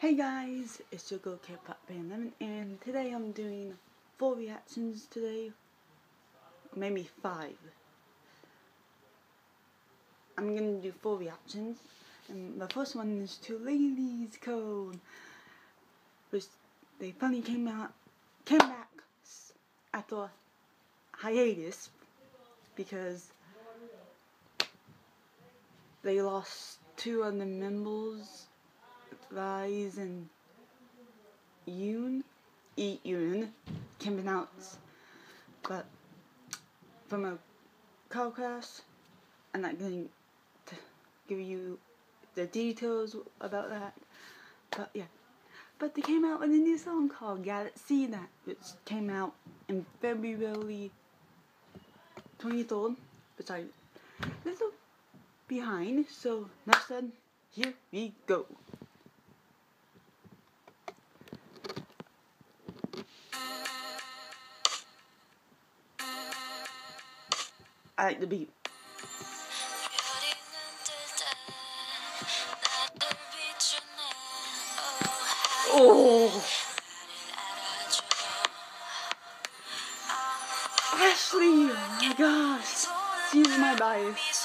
Hey guys, it's your girl K-Pop Band Lemon, and today I'm doing four reactions today, maybe five. I'm gonna do four reactions, and the first one is to Ladies Code, which they finally came out, came back after hiatus because they lost two of the members Rise and Yoon, E Yoon, can pronounce, but from a car I'm not going to give you the details about that, but yeah. But they came out with a new song called Galaxy That, which came out in February 23rd, which I little behind, so enough said, here we go. I like the beat. Oh, Ashley! Oh my gosh, she's my bias.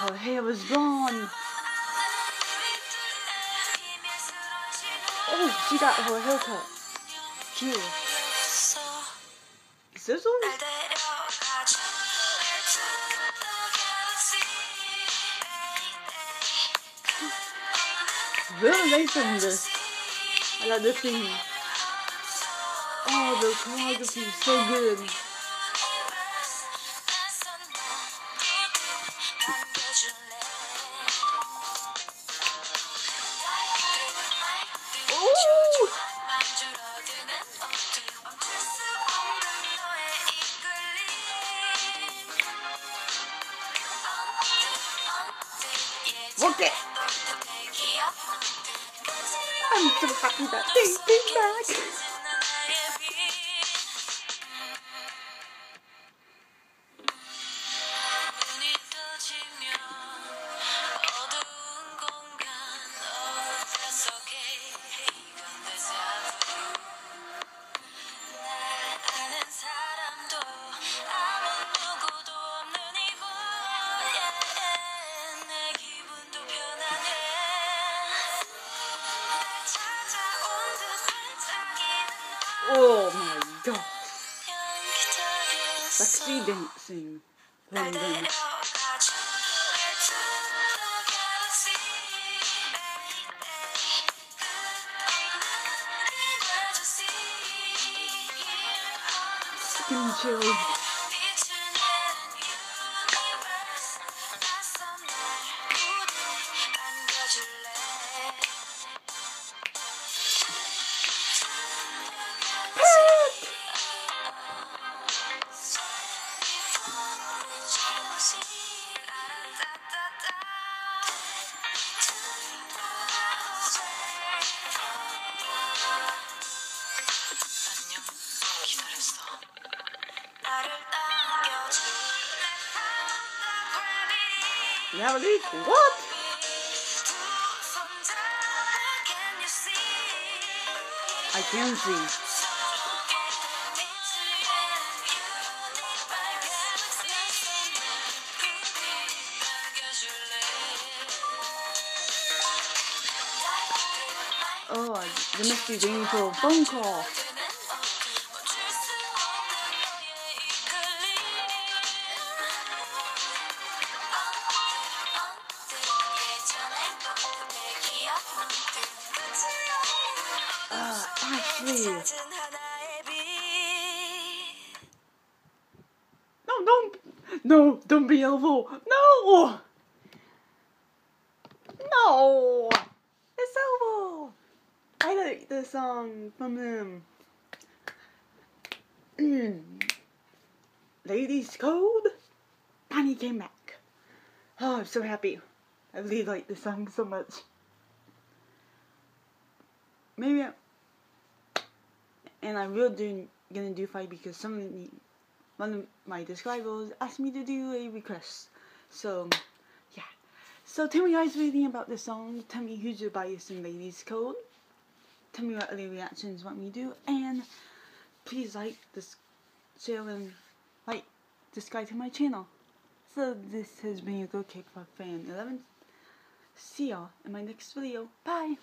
Her hair was gone. Oh, she got her haircut. Cute. Scissors? Really nice this. I like the theme. Oh, the choreography is so good. Work it! I'm so happy that they came back. Oh my gosh. Sexy dancing. London. Skin chills. Natalie, what? I can see. Oh, you must be waiting for a phone call. Ah, Ashley. No, don't. No, don't be evil. No. No. It's over. I like the song from them. Mm. Ladies Code. Bonnie came back. Oh, I'm so happy. I really like the song so much. Maybe I, and I will do gonna do fight because someone one of my describers asked me to do a request. So yeah. So tell me guys what you think about this song. Tell me who's your bias in ladies code. Tell me what other reactions want me to do and please like this share and like subscribe to my channel. So this has been your Go Kick fan 11. See y'all in my next video. Bye!